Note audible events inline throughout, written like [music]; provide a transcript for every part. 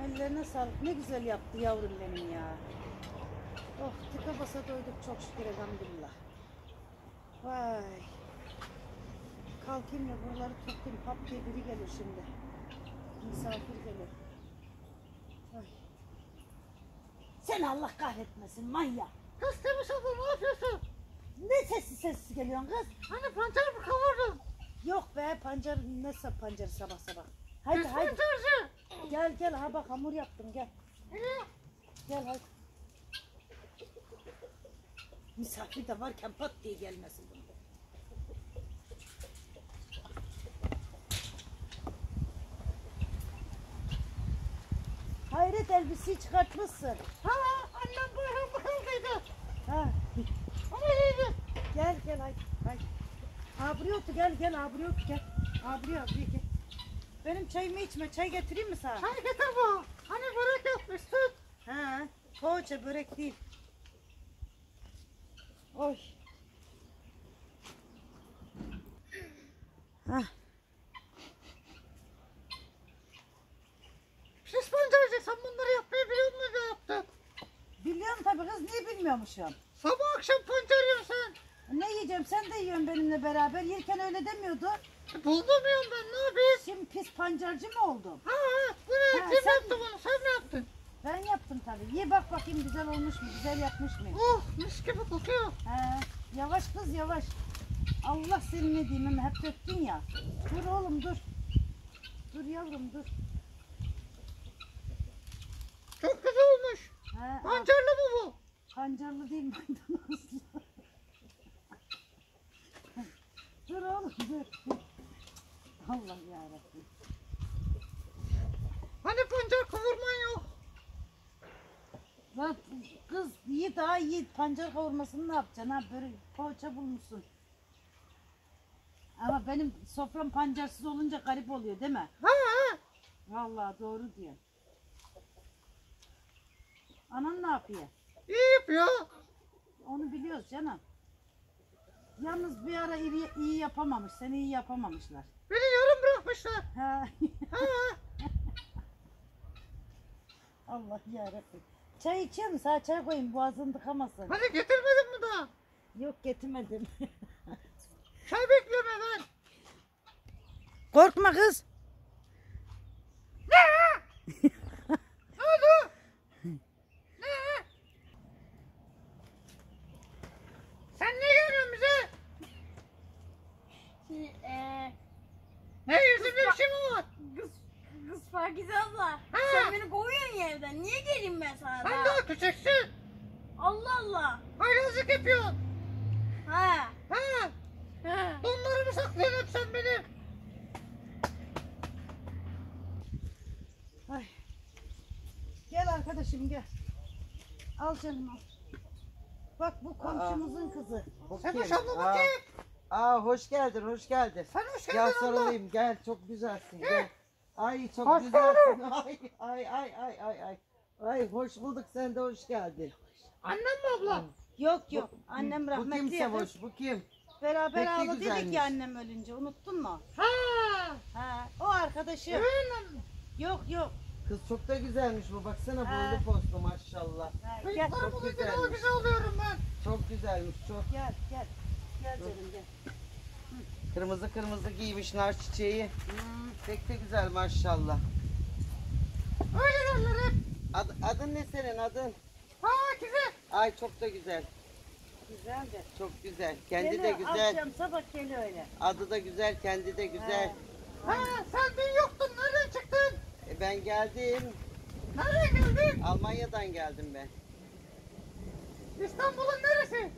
anneciğim ellerine sağlık. Ne güzel yaptı yavrum benim ya. Oh tıka basa doyduk çok şükür elhamdülillah. Vay. Kalkayım da buraları toplayayım. Pap diye biri gelir şimdi. Misafir gelir. Ay. Sen Allah kahretmesin manyak. Kız Temiz abla ne yapıyorsun? Ne sessiz sessiz geliyorsun kız? Hani pancar mı kavurdun? Yok be pancar ne pancarı sabah sabah. Haydi Kız haydi. pancarcı. Gel gel ha bak hamur yaptım gel. Gel hadi. Misafir de varken pat diye gelmesin bunu. Hayret elbiseyi çıkartmışsın. Ha annem bayram bakıldıydı. Ha. Gel gel haydi. haydi. Ha buraya otur gel gel otur gel. Buraya gel. Benim çayımı içme çay getireyim mi sana? Çay getir bu. Hani börek yapmışsın. Ha, poğaça börek değil. Oy. Pis pancarcı sen bunları yapmayı biliyor musun yaptın? biliyorum tabii kız niye bilmiyormuşum. Sabah akşam pancar yiyorsun. Ne yiyeceğim sen de yiyorsun benimle beraber. Yerken öyle demiyordun. E, Buldurmuyorum ben ne pis pancarcı mı oldum? Ha ha bu ne? Ha, Kim sen- yaptı bunu? Sen mi yaptın? Ben yaptım tabii. Ye bak bakayım güzel olmuş mu? Güzel yapmış mı? Oh mis gibi kokuyor. He, yavaş kız yavaş. Allah senin ne diyeyim ama hep döktün ya. Dur oğlum dur. Dur yavrum dur. Çok güzel olmuş. He, al. Pancarlı mı bu? Pancarlı değil maydanozlu. [laughs] dur oğlum dur. Allah yarabbim. Hani pancar kavurman yok? Bak kız iyi daha iyi pancar kavurmasını ne yapacaksın ha böyle poğaça bulmuşsun. Ama benim sofram pancarsız olunca garip oluyor değil mi? Ha ha. Vallahi doğru diyor. Anan ne yapıyor? İyi yapıyor. Onu biliyoruz canım. Yalnız bir ara iyi, iyi yapamamış. Seni iyi yapamamışlar. Beni yarım bırakmışlar. Ha ha. [laughs] Allah yarabbim. Çay içiyor musun? Sana çay koyayım boğazını tıkamasın. Hani getirmedin mi daha? Yok getirmedim. [laughs] Çay bekliyorum ben. Korkma kız. Ne? ne oldu? Ne? Sen ne geliyorsun bize? Eee Ne yüzünde bir şey mi var? kız, kız Pakize abla Ha. sen beni kovuyorsun ya evden niye geleyim ben sana Sen daha? daha küçüksün. Allah Allah. Haylazlık yapıyorsun. Ha. Ha? ha. Donlarımı saklıyorsun hep sen benim. Ay. Gel arkadaşım gel. Al canım al. Bak bu komşumuzun kızı. Bu Sen hoş abla Aa, bakayım. Aa hoş geldin, hoş geldin. Sen hoş Gel geldin abla. sarılayım, gel çok güzelsin. Gel. Ay çok Hoş güzelsin. Ay ay ay ay ay ay. Ay hoş bulduk sen de hoş geldin. Annem mi abla? Yok yok. Annem bu rahmetli kimse ya. kız. hoş, bu kim? Beraber Pek de ağladı dedik güzelmiş. ya annem ölünce. Unuttun mu? Ha. Ha, o arkadaşı. Öyle. Yok yok. Kız çok da güzelmiş bu. Baksana Ha. boylu postlu maşallah. Ha, gel. Çocuklarım Çok daha güzelmiş. güzel oluyorum ben. Çok güzelmiş, çok. Gel gel. Gel canım gel. Kırmızı kırmızı giymiş nar çiçeği. Hmm. Pek de güzel maşallah. Öyle hep. Ad, adın ne senin adın? Ha güzel. Ay çok da güzel. Güzel de. Çok güzel. Kendi de Geliyor, güzel. Akşam sabah geliyor öyle. Adı da güzel, kendi de güzel. Ha. Ha sen dün yoktun. Nereden çıktın? E, ben geldim. Nereye geldin? Almanya'dan geldim ben. İstanbul'un neresi?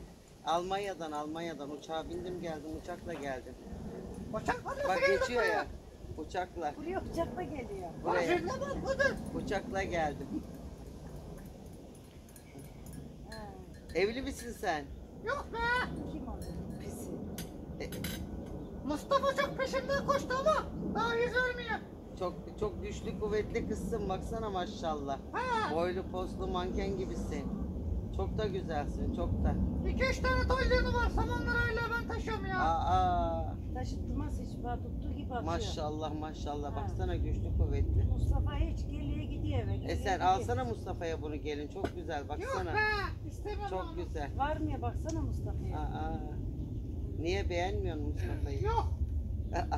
Almanya'dan, Almanya'dan uçağa bindim geldim, uçakla geldim. Uçakla nasıl Bak geçiyor buraya? ya, uçakla, Buraya uçakla geliyor. buraya, Başında bak budur. uçakla geldim. Ha. Evli misin sen? Yok be. Kim o? Pisi. E, Mustafa çok peşimden koştu ama daha yüz vermiyor. çok çok güçlü, kuvvetli kızsın, baksana maşallah. Ha. Boylu postlu manken gibisin. Çok da güzelsin, çok da. İki üç tane toylığını var. Samanları öyle ben taşıyorum ya. Aa, Taşıtmaz hiç bak tuttuğu gibi atıyor. maşallah maşallah, Ha. baksana güçlü, kuvvetli. Mustafa hiç geliyor gidiyor eve. E sen alsana Mustafa'ya bunu gelin. Çok güzel Yok baksana. be. İstemem Çok onu. güzel. Var mı ya baksana Mustafa'ya. Aa. Niye beğenmiyorsun Mustafa'yı? Yok. Aa.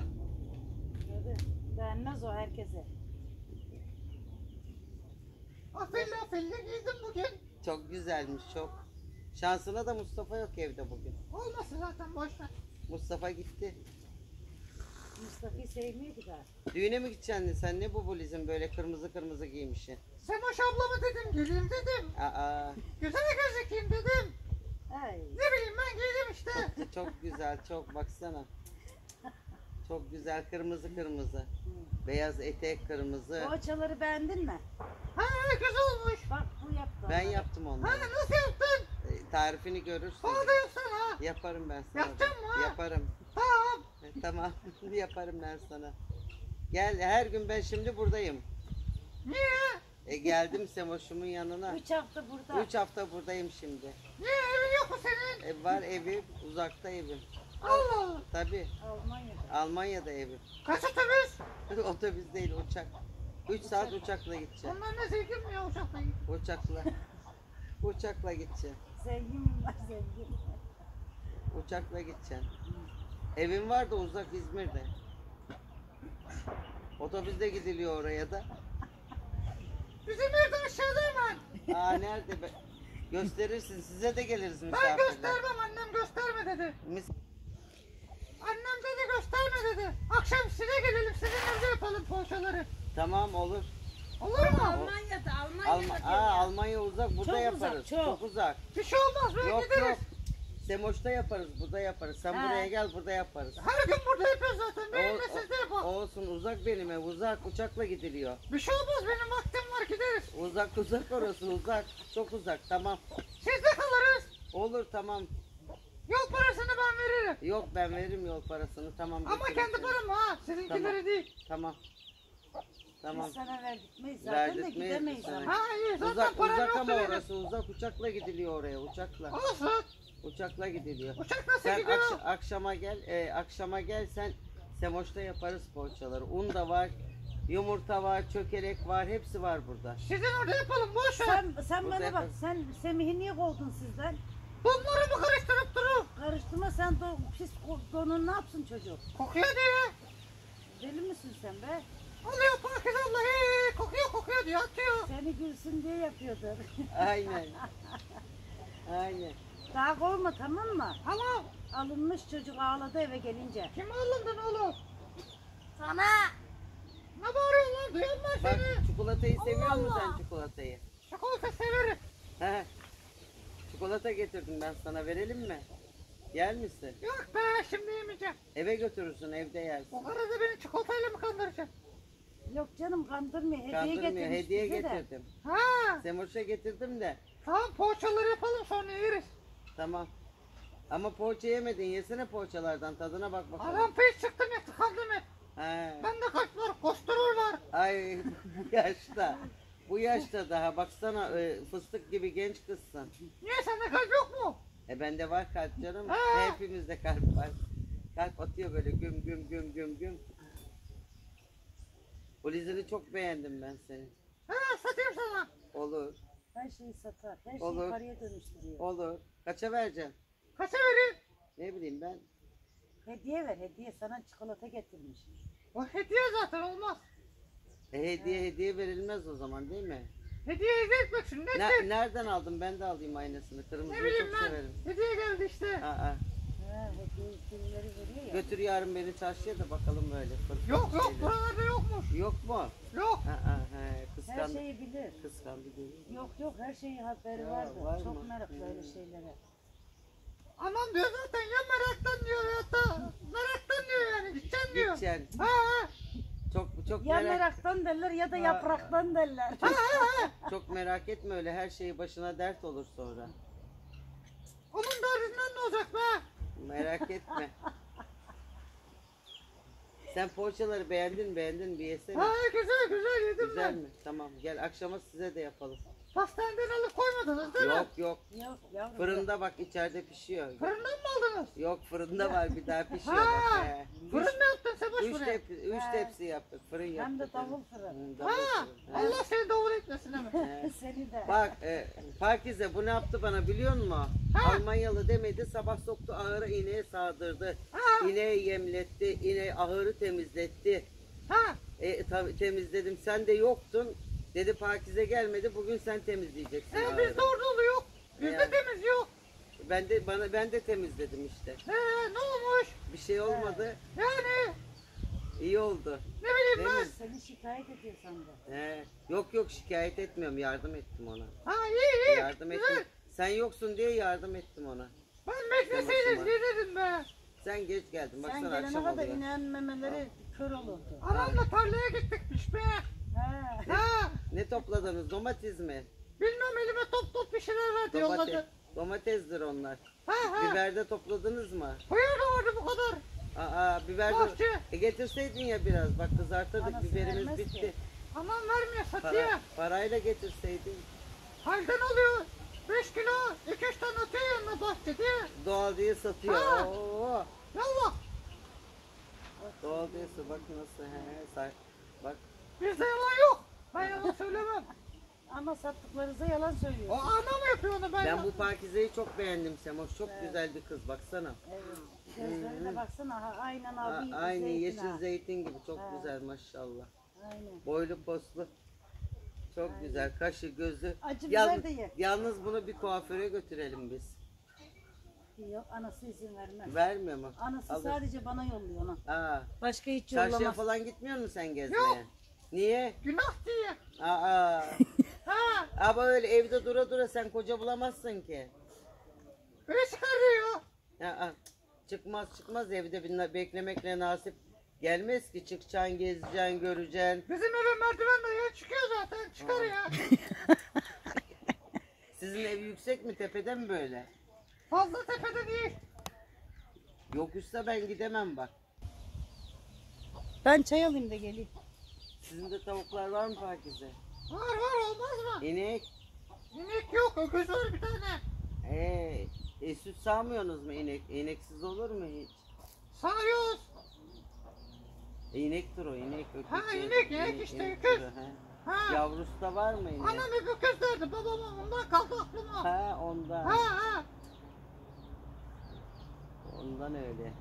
Hadi. Beğenmez o herkese. Afilli afilli giydim bugün. Çok güzelmiş çok. Şansına da Mustafa yok evde bugün. Olmasın zaten boş ver. Mustafa gitti. Mustafa'yı sevmiyordu da. Düğüne mi gideceksin sen? Ne bu bulizm böyle kırmızı kırmızı giymişsin? Semoş ablama dedim geleyim dedim. Aa. Güzel gözükeyim dedim. Ay. Ne bileyim ben giydim işte. Çok güzel çok baksana. Çok güzel kırmızı kırmızı. Beyaz etek kırmızı. Poğaçaları beğendin mi? Ha güzel olmuş. Bak bu yaptı. Ben yaptım Ha onları. nasıl yaptın? E, Tarifini görürsün. Bana da yapsana. Yaparım ben sana. Yapacak mı ha? Yaparım. Tamam. E, Tamam [laughs] yaparım ben sana. Gel her gün ben şimdi buradayım. Niye? E, geldim Semoş'umun yanına. Üç hafta burada. Üç hafta buradayım şimdi. Niye evin yok mu senin? E, var evim uzakta evim. Allah Allah. Tabi Almanya'da. Almanya'da evim. Kaç otobüs? [laughs] Otobüs değil uçak. Üç saat uçakla gideceğim. Onlar ne zevkim mi ya uçakla git? Uçakla. [laughs] Uçakla gideceğim. Zengin var zengin. Uçakla gideceğim. Evim var da uzak İzmir'de. Otobüsle gidiliyor oraya da. Bizim evde aşağıda hemen. Aa nerede be? Gösterirsin size de geliriz Ben misafirler. göstermem annem gösterme dedi. Mis- Annem dedi gösterme dedi. Akşam size gelelim sizin evde yapalım poğaçaları. Tamam olur. Olur mu? Almanya'da, Almanya'da Alma Aa, ya. Almanya uzak burada Çok uzak, yaparız. çok. uzak. Bir şey olmaz böyle Yok gideriz. yok. Semoş'ta yaparız, burada yaparız. Sen Ha. buraya gel, burada yaparız. Her gün burada yapıyoruz zaten. Benimle O- siz de yapalım. Olsun uzak benim ev, uzak. Uçakla gidiliyor. Bir şey olmaz benim vaktim var gideriz. Uzak uzak orası uzak. Çok uzak tamam. Siz de kalırız. Olur tamam. Yol parasını ben veririm. Yok ben veririm yol parasını tamam. Ama kendi seni. param ha. Sizinkileri Tamam. değil. Tamam. Tamam. Biz sana verdirtmeyiz zaten de Verdirtmeyiz gidemeyiz sana. ama. Ha iyi zaten Uzak param uzak ama benim. orası uzak. Uçakla gidiliyor oraya uçakla. Olsun. Uçakla gidiliyor. Uçak nasıl Sen gidiyor? akş- akşama gel, e, akşama gel sen Semoş'ta yaparız poğaçaları. Un da var, yumurta var, çökelek var, hepsi var burada. Sizin orada yapalım boş ver. Sen, sen Burada bana bak, sen Semih'i niye kovdun sizden? Bunları mı karıştırıp? Karıştırma sen do, pis donun ne yapsın çocuk? Kokuyor diye. Deli misin sen be? Alıyor Pakiz abla hey, kokuyor kokuyor diye atıyor. Seni gülsün diye yapıyordur. [laughs] Aynen. Aynen. Daha kovma tamam mı? Tamam. Alınmış çocuk ağladı eve gelince. Kim alındın oğlum? Sana. Ne bağırıyorsun lan? Ben Bak seni. çikolatayı seviyor Allah musun Allah. sen çikolatayı? Çikolata severim. He. Çikolata getirdim ben sana verelim mi? Yer misin? Yok be şimdi yemeyeceğim. Eve götürürsün evde yersin. O arada beni çikolatayla mı kandıracaksın? Yok canım kandırmıyor. Hediye Kandırmıyor getirmiş hediye bize de. getirdim. Ha. Semoş'a getirdim de. Tamam poğaçaları yapalım sonra yeriz. Tamam. Ama poğaça yemedin yesene poğaçalardan tadına bak bakalım. Adam peş çıktım ya tıkandım hep. He. Bende kaç var? Kosturur var. Ay [laughs] bu yaşta. Bu yaşta daha baksana e, fıstık gibi genç kızsın. Niye sende kalp yok mu? E bende var kalp canım. Ha. Hepimizde kalp var. Kalp atıyor böyle güm güm güm güm güm. Dizini çok beğendim ben seni. Ha satayım sana. Olur, Her şeyi satar. Her şeyi Olur. paraya dönüştürüyor. olur. Kaça vereceksin? Kaça vereyim? Ne bileyim ben. Hediye ver hediye. Sana çikolata getirmiş. O hediye zaten olmaz. E, hediye hediye verilmez o zaman değil mi? Hediye hediye etmek için ne? Ne, nereden aldın? Ben de alayım aynısını. Ne Kırmızıyı bileyim çok ben. severim. Hediye geldi işte. Aa, Ha, hediye birileri veriyor ya. götür yarın beni çarşıya da bakalım böyle. fır fır Yok yok şeyler. buralarda yokmuş. Yok mu? Yok. Aa, he, Her kıskandı. şeyi bilir. Kıskandı musun? Yok yok her şeyi haberi Ya, vardı. var Çok mı? merak böyle şeylere. Anam diyor zaten ya meraktan diyor ya da meraktan diyor yani gideceksin diyor. Gideceksin. Ha ha. Çok Ya merak meraktan derler ya da Ha. yapraktan derler. Ha ha ha. çok merak etme öyle her şeyi başına dert olur sonra. Onun derdinden ne olacak be? Merak etme. Sen poğaçaları beğendin mi? Beğendin? Bir yesene. Ha güzel güzel yedim Güzel ben. mi? Tamam gel akşama size de yapalım. Pastaneden alıp koymadınız değil mi? Yok yok. Yok yavrum. Fırında bak içeride pişiyor. Fırından mı aldınız? Yok fırında var bir daha pişiyor Ha, bak. He. Fırın mı yaptın sen boş Üç, buraya? tepsi, üç He. tepsi yaptık. Fırın yaptık. Hem de davul fırın. Hı, davul Ha, fırın. He. Allah seni davul etmesin ama. He. [laughs] Seni de. Bak e, Pakize bu ne yaptı bana biliyor musun? Ha. Almanyalı demedi sabah soktu ahıra ineğe sağdırdı. Ha. İneği yemletti, ineği ahırı temizletti. Ha, E, tabii temizledim sen de yoktun. Dedi Pakize gelmedi bugün sen temizleyeceksin e, ahırı. bizde orada yok. Bizde Yani. temiz yok. Ben de bana ben de temizledim işte. He, ne olmuş? Bir şey olmadı. Yani İyi oldu. ne bileyim Değil ben. mi? Seni şikayet ediyor sandım. He. Yok yok şikayet etmiyorum yardım ettim ona. Ha iyi iyi. Yardım güzel. ettim. Sen yoksun diye yardım ettim ona. Ben bekleseydiniz Tamam, gelirdim be. Sen geç geldin. Sen Baksana gelene akşam kadar oluyor. inen memeleri kör olurdu. Anamla tarlaya gittikmiş be. He. Ha, Ne topladınız? Domates mi? bilmem elime top top bir şeyler verdi Domates. yolladı. Domatesdir onlar. Ha ha. Biber de topladınız mı? Buyur da vardı bu kadar. Aa biber de... Bahçe. E getirseydin ya biraz. Bak kızartırdık Anası biberimiz vermez bitti. ki. Aman vermiyor satıyor. Para, parayla getirseydin. Halden alıyor. 5 kilo, 2-3 tane atıyor yanına bahçede. Doğal diye satıyor. Ha. Oo. Yallah. Doğal diye bak nasıl. He, say. Bak Bizde yalan yok. Ben yalan söylemem. Ama sattıklarınıza yalan O söylüyor. anam yapıyor onu ben. ben bu Pakize'yi çok beğendim Semoş. Çok güzel bir kız baksana. Evet. Gözlerine baksana ha, aynen A- abi. aynı zeytin yeşil ha. zeytin gibi çok Ha. güzel maşallah. Aynen. Boylu poslu. Çok güzel. Kaşı gözü. Acı Yalnız, biber de ye. yalnız bunu bir kuaföre götürelim biz. Yok anası izin vermez. Vermiyor mu? Anası Alır. sadece bana yolluyor onu. Aa, Başka hiç çarşıya yollamaz. falan gitmiyor musun sen gezmeye? Yok. Niye? Günah diye. Aa, [laughs] Ha, ama öyle evde dura dura sen koca bulamazsın ki. öyle çıkarıyor. Aa, çıkmaz çıkmaz evde bir beklemekle nasip gelmez ki çıkacaksın gezeceksin göreceksin. Bizim eve merdivenle yer çıkıyor zaten. Çıkar ya. [laughs] Sizin ev yüksek mi tepede mi böyle? Fazla tepede değil. Yokuşsa ben gidemem bak. Ben çay alayım da geleyim. Sizin de tavuklar var mı Pakize? Var var olmaz mı? İnek. İnek yok. Öküz var bir tane. Ee, e, süt sağmıyorsunuz mu inek? İneksiz olur mu hiç? Sağıyoruz. E, inektir o inek. öküz Ha, inek, inek İne- işte, inektir öküz. o, he. Ha. Yavrusu da var mı inek? Anam hep öküz derdi. Babam ondan kaldı aklıma. Ha ondan. Ha ha. Ondan öyle.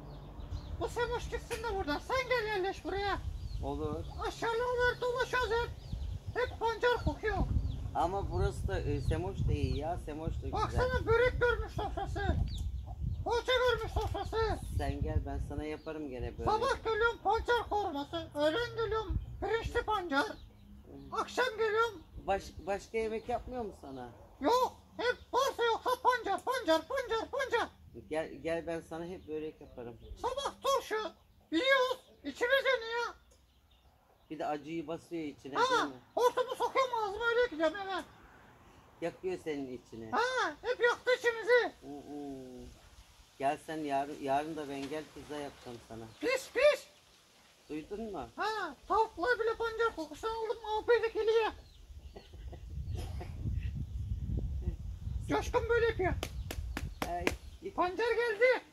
Bu Semoş gitsin de buradan. Sen gel yerleş buraya. Olur. Aşağılar dolaşıyoruz hep. Hep pancar kokuyor. Ama burası da e, Semoş da iyi ya. Semoş da güzel. Baksana börek görmüş sofrası. Poğaça görmüş sofrası. Sen gel ben sana yaparım gene böyle. Sabah geliyorum pancar korması. Öğlen geliyorum pirinçli pancar. Akşam geliyorum Baş, başka yemek yapmıyor mu sana? yok. Hep varsa yoksa pancar pancar pancar pancar. Gel gel ben sana hep börek yaparım. Sabah turşu. Yiyoruz. İçimiz yanıyor. Bir de acıyı basıyor içine değil Ha, mi? hortumu sokuyorum ağzıma öyle gideceğim eve. Yakıyor senin içine. Ha, hep yaktı içimizi. Hı hı. Gel sen yarın, yarın da ben gel pizza yapacağım sana. Pis pis. Duydun mu? Ha, tavuklar bile pancar kokusunu aldım AP'deki Eli'ye. [laughs] Coşkun böyle yapıyor. Ay, Pancar geldi.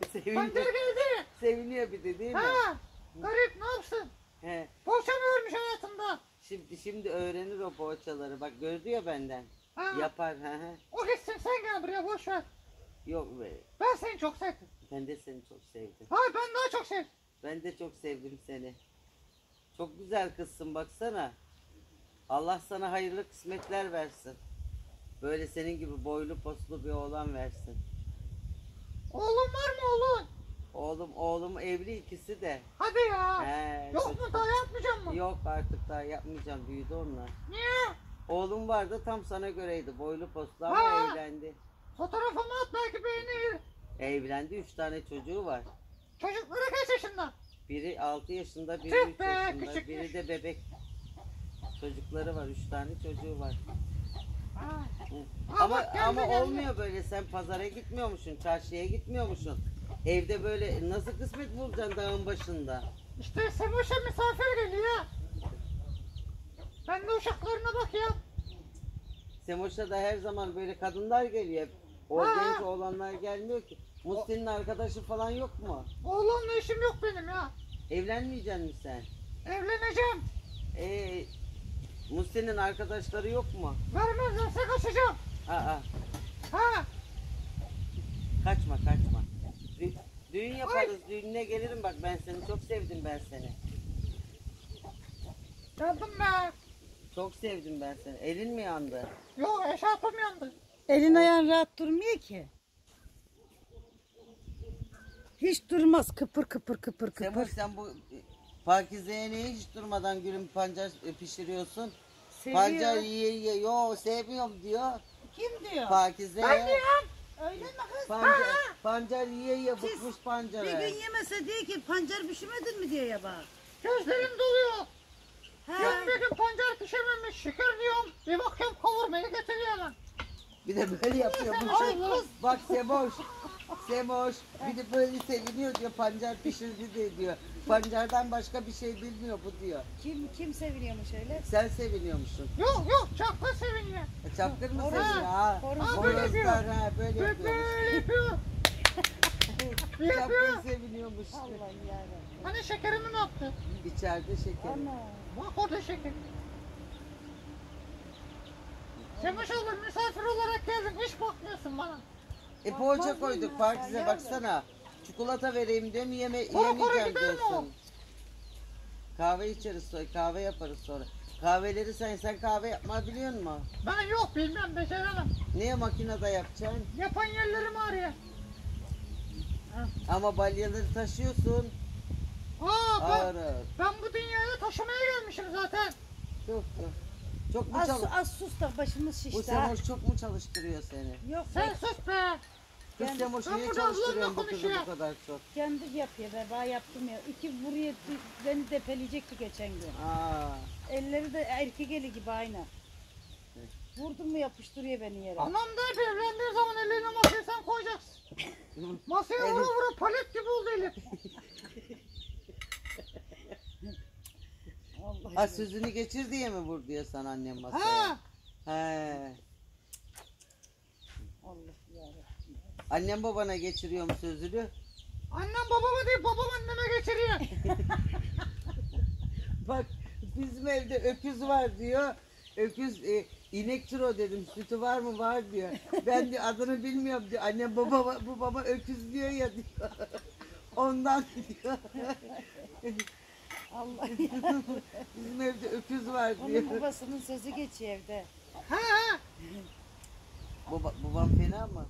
Pancar seviniyor, geldi. seviniyor bir de değil mi? Ha, garip ne yapsın? He. Poğaça mı görmüş hayatında? Şimdi şimdi öğrenir o poğaçaları. Bak gördü ya benden. Ha, Yapar he he. o gitsin sen gel buraya boş ver. Yok be. Ben seni çok sevdim. Ben de seni çok sevdim. Hayır ben daha çok sevdim. Ben de çok sevdim seni. Çok güzel kızsın baksana. Allah sana hayırlı kısmetler versin. Böyle senin gibi boylu poslu bir oğlan versin. Oğlum var mı oğlun? Oğlum oğlum evli ikisi de. Hadi ya. He, Yok çocuk- mu daha yapmayacak mı? Yok artık daha yapmayacağım büyüdü onlar. Niye? Oğlum vardı tam sana göreydi boylu poslu ama Ha. evlendi. Fotoğrafımı at belki beğenir. Evlendi üç tane çocuğu var. Çocukları kaç yaşında? Biri 6 yaşında, biri Tüh 3 be, yaşında, küçükmüş. biri de bebek. Çocukları var, 3 tane çocuğu var. Ha. Hı. Ama ama olmuyor böyle. Sen pazara gitmiyormuşsun, çarşıya gitmiyormuşsun. Evde böyle nasıl kısmet bulacaksın dağın başında? İşte Semoş'a misafir geliyor. Ben de uşaklarına bakıyorum. Semoş'a da her zaman böyle kadınlar geliyor. O Ha. genç oğlanlar gelmiyor ki. Musti'nin arkadaşı falan yok mu? Oğlanla işim yok benim ya. Evlenmeyecek misin sen? Evleneceğim. Ee, Musti'nin arkadaşları yok mu? Vermezlerse kaçacağım. Aa, Ha. kaçma kaçma. Dü- düğün yaparız. Düğününe gelirim bak ben seni. Çok sevdim ben seni. Geldim be. Çok sevdim ben seni. Elin mi yandı? Yok eşarpım yandı. Elin ayağın rahat durmuyor ki. Hiç durmaz kıpır kıpır kıpır kıpır. Sen bu Pakize'ye niye hiç durmadan gülüm pancar pişiriyorsun? Pancar Seviyor. yiye yiye. Yo sevmiyorum diyor. Kim diyor? Pakize. Ben diyorum. Öyle mi kız? Pancar, pancar yiye yiye Siz bıkmış pancara. Bir gün yemese diye ki pancar pişirmedin mi diye ya bak. Gözlerim doluyor. Ha. Yok bir gün pancar pişirmemiş şükür diyorum. Bir bakıyorum kavurmayı getiriyor lan. Bir de böyle yapıyor bu Ay şey. kız. Bak Semoş. Semoş. Bir de böyle seviniyor diyor pancar pişirdi de diyor. Pancardan başka bir şey bilmiyor bu diyor. Kim kim seviniyormuş öyle? Sen seviniyormuşsun. Yok yok çakla seviniyor. E, Çapkır mı Horoz. seviniyor ha? Horoz. Ha, böyle yapıyor. Horozlar ha böyle Böyle yapıyormuş. yapıyor. [laughs] yapıyor. Çapkır seviniyormuş. Allah yarabbim. Hani şekerimi ne yaptı? İçeride şeker. Ana. Bak orada şeker. Semoş abla misafir olarak geldin hiç bakmıyorsun bana. E poğaça koyduk Pakize sana? baksana. Çikolata vereyim diyorum yeme, yemeyeceğim diyorsun. Kahve içeriz sonra kahve yaparız sonra. Kahveleri sen sen kahve yapma biliyor musun? Ben yok bilmem beceremem. Niye makinede yapacaksın? Yapan yerlerim ağrıyor. Ama balyaları taşıyorsun. Aa ben, Ağır ağır. ben bu dünyaya taşımaya gelmişim zaten. Çok, çok. Çok mu Az, çalış? az sus da başımız Bu şişti ha. Semoş çok mu çalıştırıyor seni? Yok Sen be, sus be. Kız Ben- Semoş ben niye burada çalıştırıyorsun ablamla bu kızı bu konuşuyorum. kadar çok? kendi yapıyor be. Ben yaptım ya. İki buraya beni depeleyecekti geçen gün. Aa, Elleri de erkek eli gibi aynı. Vurdum mu yapıştırıyor beni yere. Anam da hep evlendiği zaman elini masaya sen koyacaksın. [laughs] Masaya vura vura palet gibi oldu eli. Allah ha sözünü geçir diye mi vur diyor sana annem masaya? Ha. He. Allah yarabbim. Annem babana geçiriyor mu sözünü? Annem babama değil babam anneme getiriyor. [laughs] Bak bizim evde öküz var diyor. Öküz e, inek tro dedim sütü var mı var diyor. Ben diyor adını bilmiyorum diyor. Annem baba bu baba öküz diyor ya diyor. [laughs] Ondan diyor. Allah [laughs] Bizim evde öküz var Onun diyor. babasının sözü geçiyor evde. Ha ha. Baba, babam fena mı?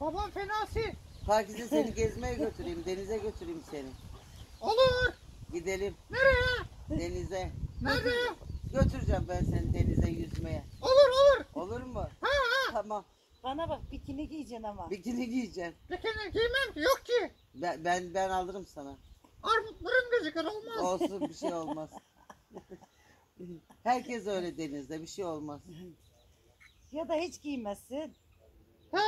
Babam fenası. Pakize seni gezmeye götüreyim, denize götüreyim seni. Olur. Gidelim Nereye? denize. Nerede? Götüreceğim ben seni denize yüzmeye. Olur olur. Olur mu? Ha ha. Tamam. Bana bak bikini giyeceksin ama. Bikini giyeceğim. Bikini giymem ki yok ki. Ben ben, ben alırım sana. Armutlarım gözükür olmaz. Olsun bir şey olmaz. [laughs] Herkes öyle denizde bir şey olmaz. Ya da hiç giymezsin. Ha.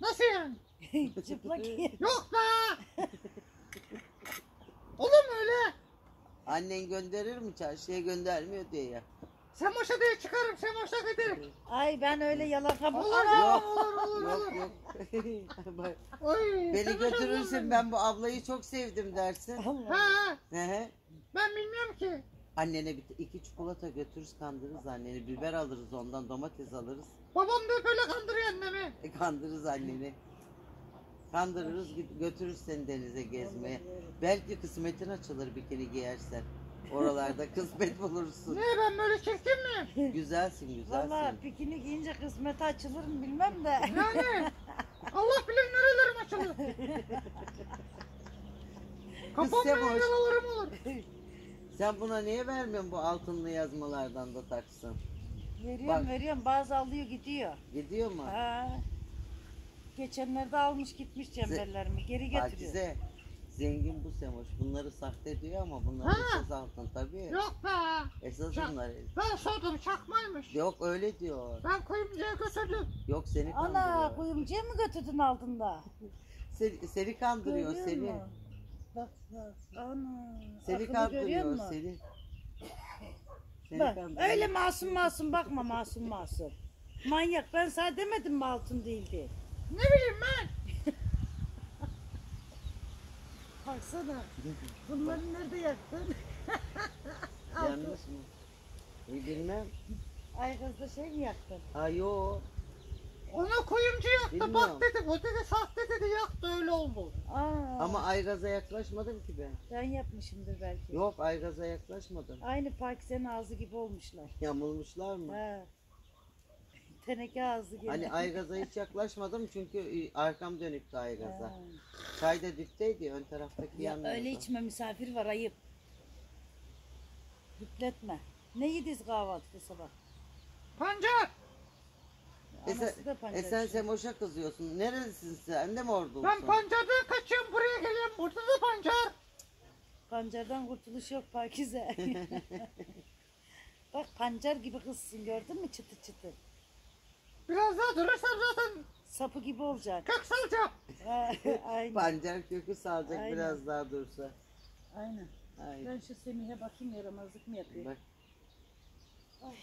Nasıl yani? [laughs] Çıplak giy. Yok be. Olur mu öyle? Annen gönderir mi çarşıya göndermiyor diye ya. Semoş'a diye çıkarım Semoş'a giderim. Ay ben öyle yalaka bu. Olur Ana! Yok, olur olur Yok olur. yok. [laughs] Bak, Oy, Beni götürürsün ben bu ablayı çok sevdim dersin. Allah. Ha. Hı hı. Ben bilmiyorum ki. Annene bir iki çikolata götürürüz kandırırız anneni. Biber alırız ondan domates alırız. Babam da böyle kandırıyor annemi. E, kandırırız anneni. Kandırırız git- götürürüz seni denize gezmeye. Belki kısmetin açılır bikini giyersen. Oralarda kısmet bulursun. Niye ben böyle çirkin miyim? Güzelsin güzelsin. Valla bikini giyince kısmeti açılır mı bilmem de. Yani Allah bilir nerelerim açılır. Kapanmayan Semoş. yaralarım olur. Sen buna niye vermiyorsun bu altınlı yazmalardan da taksın? Veriyorum Bak. veriyorum bazı alıyor gidiyor. Gidiyor mu? Ha. Geçenlerde almış gitmiş cemberlerimi geri getiriyor. Pakize. Zengin bu Semoş. Bunları sahte diyor ama bunlar Ha. esas altın tabii. Yok be. Esas Çak- bunlar. Ben sordum çakmaymış. Yok öyle diyor. Ben kuyumcuya götürdüm. Yok seni Ana kandırıyor. kuyumcuya mı götürdün altında? Seni, seni kandırıyor Görüyor seni. musun? Bak bak. Ana. Seni görüyor kandırıyor musun? seni. Seni Bak kandırıyor. öyle masum masum bakma masum masum. Manyak ben sana demedim mi altın değildi. Ne bileyim ben. Baksana. Bunları nerede yaktın? [laughs] Yanlış mı? E, bilmem. Aygaz'da şey mi yaktın? Ha yo. Onu kuyumcu yaktı Bilmiyorum. bak dedi. O dedi sahte dedi yaktı öyle oldu. Aa, Ama Aygaz'a yaklaşmadım ki ben. ben yapmışımdır belki. Yok Aygaz'a yaklaşmadım. Aynı Pakize'nin ağzı gibi olmuşlar. Yamulmuşlar mı? Ha. Teneke ağzı gibi. Hani Aygaz'a hiç yaklaşmadım çünkü e, arkam dönüktü Aygaz'a. Ha. Çay da dipteydi ön taraftaki Ya yanmıyordu. öyle içme misafir var ayıp. Hüpletme. Ne yediniz kahvaltıda sabah? Pancar. E sen, Anası da pancar e sen. Semoş'a kızıyorsun. Nerelisin sen de mi orada Ben pancardan kaçıyorum buraya geliyorum. Burada da pancar. Pancardan kurtuluş yok Pakize. [laughs] Bak pancar gibi kızsın gördün mü çıtı çıtı. Biraz daha durursam zaten Sapı gibi olacaksın. kök salacağım. [laughs] Aynen. Pancar kökü salacak Aynen. biraz daha dursa. Aynen. Ay, Ben şu Semih'e bakayım yaramazlık mı yapıyor? bak. Ay.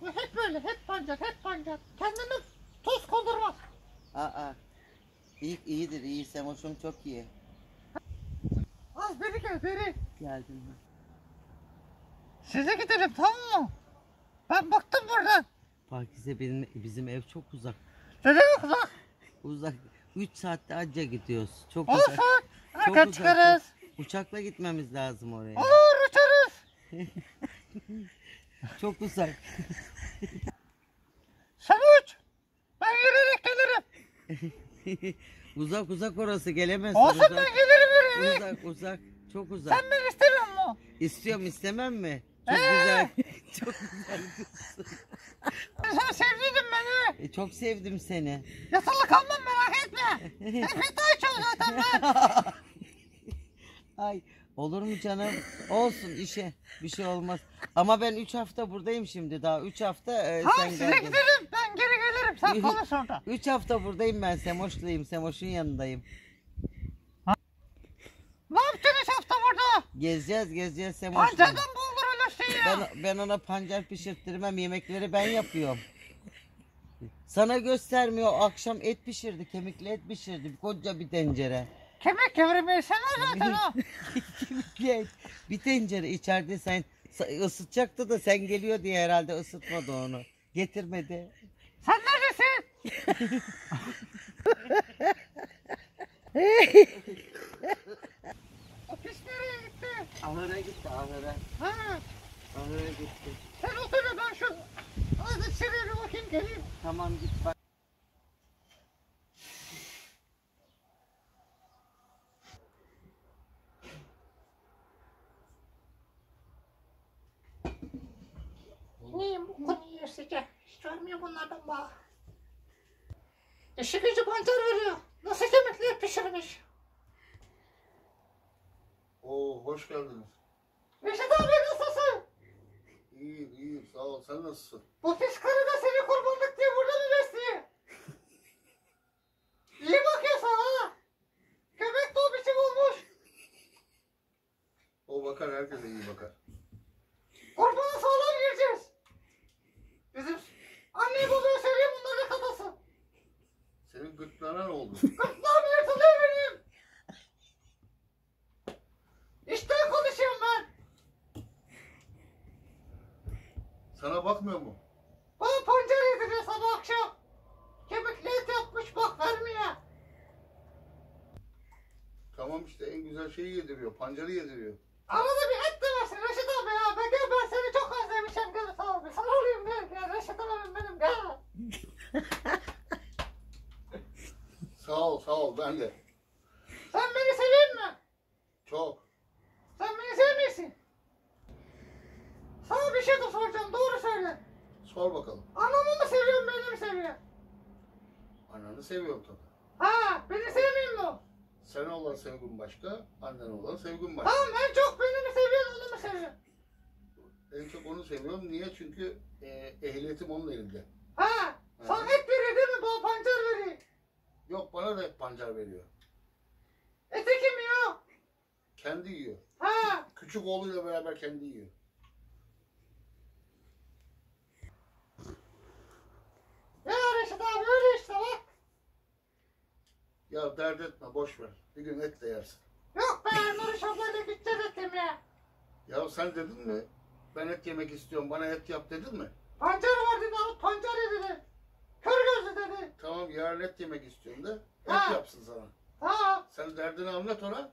Bu hep böyle hep pancar hep pancar. Kendini toz kondurmaz. Aa. İyi, iyidir iyi Semoş'um çok iyi. Az beri gel beri. Geldin mi? Size gidelim tamam mı? Ben baktım buradan. Pakize benim, bizim ev çok uzak. Ne demek uzak? Uzak. 3 saatte anca gidiyoruz. Çok uzak. Olsun. Çok uzak. çıkarız. Uçakla gitmemiz lazım oraya. Olur uçarız. [laughs] Çok uzak. Sen uç. Ben yürüyerek gelirim. [laughs] uzak uzak orası gelemezsin. Olsun uzak. ben gelirim yürüyerek. Uzak uzak. Çok uzak. Sen beni istemiyor musun? İstiyorum istemem mi? Çok Ee? güzel. [laughs] çok güzel kızsın. Ben sana sevdiydim beni. E, çok sevdim seni. Yatılı kalmam merak etme. Hep feda içiyorum zaten ben. Ay olur mu canım? Olsun işe bir şey olmaz. Ama ben 3 hafta buradayım şimdi daha. 3 hafta e, Tamam sen size geldin. Ben geri gelirim. Sen konuş orada. 3 hafta buradayım ben Semoş'luyum. Semoş'un yanındayım. Ne yapacaksın üç hafta burada? Gezeceğiz gezeceğiz bulgur ölürsün ya. Ben, ben ona pancar pişirttirmem. Yemekleri ben yapıyorum. Sana göstermiyor. Akşam et pişirdi. Kemikli et pişirdi. Koca bir tencere. Kemik kevremeyi sen o zaten o. [laughs] Kemikli et. Bir tencere içeride sen ısıtacaktı da sen geliyor diye herhalde ısıtmadı onu. Getirmedi. Sen neredesin? [laughs] o pis nereye gitti? Ahıra gitti ahıra. Ha, Gitti. sen otur ben şu içeriye bir bakayım geleyim. Tamam git bak. Neyim bu konuyu yaşayacak? Hiç vermiyor bunlardan bana. Gücü pancar veriyor. Nasıl kemikli pişirmiş? Oo hoş geldiniz. Reşit abi sağ ol. Sen nasılsın? Bu pis karı da seni kurbanlık diye burada mı besliyor? İyi bakıyor sana ha. Göbek de o biçim olmuş. O bakar herkese iyi bakar. Kurbana sağlam gireceğiz. Bizim anne babaya söyleyeyim bunları katasın. Senin gırtlağına ne oldu? Gırtlağım yırtılıyor benim. İşten konuşuyorum ben. Sana bakmıyor mu? Bana pancar yediriyor sabah akşam. Kemikli et yapmış bak vermiyor. Tamam işte en güzel şeyi yediriyor. Pancarı yediriyor. Arada bir et de versin Reşit abi ya. Ben gel ben seni çok özlemişim gel sağ ol. Bir sarılayım gel gel Reşit abim benim gel. Sağ ol sağ ol ben de. Sen beni seviyor musun? Çok. Sen beni sevmiyorsun. Sana bir şey de soracağım doğru söyle. Sor bakalım. Anamı mı seviyorsun beni mi seviyorsun? Ananı seviyorum tabii. Ha beni sevmiyor mu? Sen olan sevgin başka, annen olan sevgin başka. Tamam en çok beni mi seviyorsun onu mu seviyorsun? En çok onu seviyorum. Niye? Çünkü e, ehliyetim onun elinde. Ha sen et veriyor değil mi? Bana pancar Yok bana da hep pancar veriyor. Eti kim yiyor? Kendi yiyor. Ha. Küçük oğluyla beraber kendi yiyor. Ya Reşit abi öyle işte bak. Ya dert etme boş ver. Bir gün et de yersin. Yok be Nuriş ablayla gideceğiz et yemeye. Ya sen dedin mi? Ben et yemek istiyorum bana et yap dedin mi? Pancar var dedi abi pancar dedi. Kör gözlü dedi. Tamam yarın et yemek istiyorum da et Ha. yapsın sana. Tamam Sen derdini anlat ona.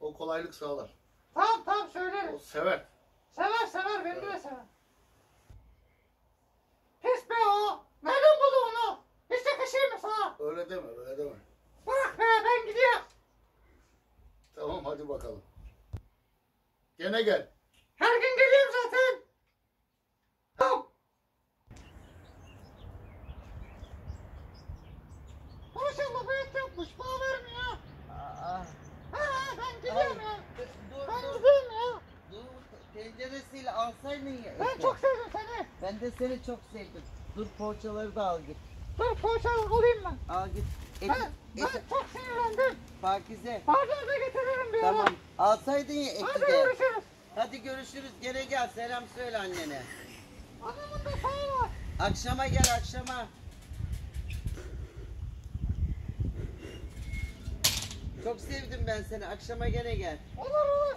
O kolaylık sağlar. tamam tamam O söyleriz. sever. Sever sever beni de sever. Pis be o. Nereden buldu onu? Hiç yakışır mı sana? Öyle deme öyle deme. Ben gidiyorum. Tamam hadi bakalım. Gene gel. Her gün geliyorum zaten. Tamam. Maşallah et yapmış. Bana vermiyor. Aa, Ha ben gidiyorum ya. dur, dur, Ben dur, gidiyorum ya. dur. Tenceresiyle alsaydın ya. Ben çok sevdim seni. Ben de seni çok sevdim. Dur poğaçaları da al git. Dur poğaça alayım ben. Al git. Eti, Ben, ben eti, çok sinirlendim. Pakize. Da getiririm bir ara. Tamam. Alsaydın ya eti Hadi de. görüşürüz. Hadi görüşürüz. Gene gel. Selam söyle annene. Anamın da sağı var. Akşama gel akşama. Çok sevdim ben seni. Akşama gene gel. Olur olur.